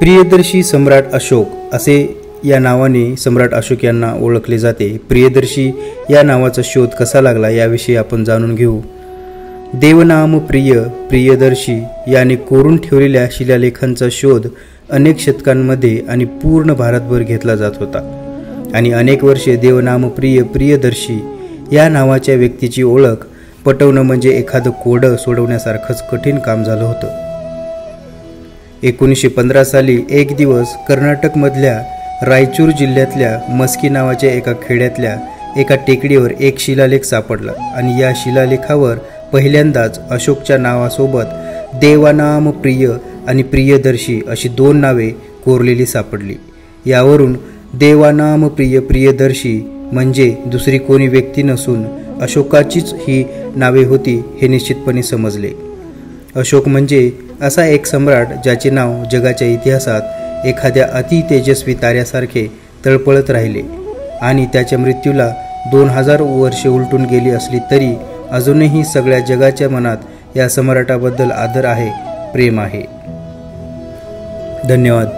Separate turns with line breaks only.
प्रियदर्शी सम्राट अशोक असे या नावाने सम्राट अशोक यांना ओळखले जाते. प्रियदर्शी या नावाचा शोध कसा लागला याविषयी आपण जाणून घेऊ. देवनाम प्रिय प्रियदर्शी याने कोरून ठेवलेल्या शिलालेखांचा शोध अनेक शतकांमध्ये आणि पूर्ण भारतभर घेतला जात होता. आणि अनेक वर्षे देवनाम प्रिय प्रियदर्शी या नावाच्या व्यक्तीची ओळख पटवणं म्हणजे एखादं कोडं सोडवण्यासारखंच कठीण काम झालं होतं. एकोणीसशे पंधरा साली एक दिवस कर्नाटकमधल्या रायचूर जिल्ह्यातल्या मस्की नावाच्या एका खेड्यातल्या एका टेकडीवर एक शिलालेख सापडला. आणि या शिलालेखावर पहिल्यांदाच अशोकच्या नावासोबत देवानाम प्रिय आणि प्रियदर्शी अशी दोन नावे कोरलेली सापडली. यावरून देवानाम प्रिय प्रियदर्शी म्हणजे दुसरी कोणी व्यक्ती नसून अशोकाचीच ही नावे होती हे निश्चितपणे समजले. अशोक म्हणजे असा एक सम्राट ज्याचे नाव जगाच्या इतिहासात एखाद्या अति तेजस्वी ताऱ्यासारखे तळपळत राहिले आणि त्याच्या मृत्यूला दोन हजार वर्षे उलटून गेली असली तरी अजूनही सगळ्या जगाच्या मनात या सम्राटाबद्दल आदर आहे प्रेम आहे. धन्यवाद.